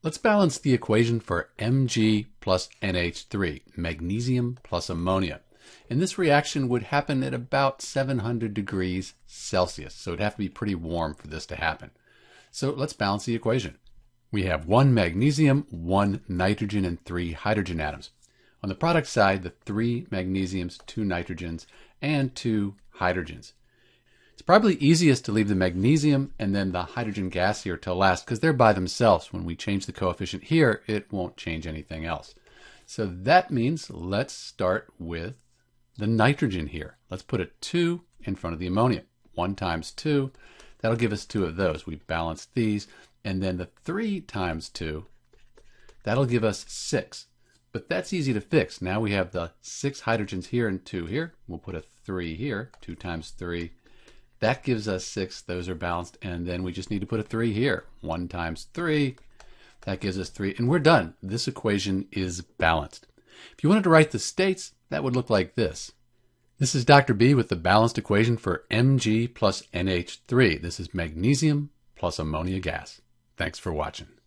Let's balance the equation for Mg plus NH3, magnesium plus ammonia. And this reaction would happen at about 700 degrees Celsius, so it'd have to be pretty warm for this to happen. So let's balance the equation. We have one magnesium, one nitrogen, and three hydrogen atoms. On the product side, the three magnesiums, two nitrogens, and two hydrogens. It's probably easiest to leave the magnesium and then the hydrogen gas here till last because they're by themselves. When we change the coefficient here, it won't change anything else. So that means let's start with the nitrogen here. Let's put a 2 in front of the ammonia. 1 times 2, that'll give us two of those. We balance these. And then the 3 times 2, that'll give us 6. But that's easy to fix. Now we have the 6 hydrogens here and 2 here. We'll put a 3 here. 2 times 3 that gives us 6. Those are balanced. And then we just need to put a 3 here. 1 times 3. That gives us 3. And we're done. This equation is balanced. If you wanted to write the states, that would look like this. This is Dr. B with the balanced equation for Mg plus NH3. This is magnesium plus ammonia gas. Thanks for watching.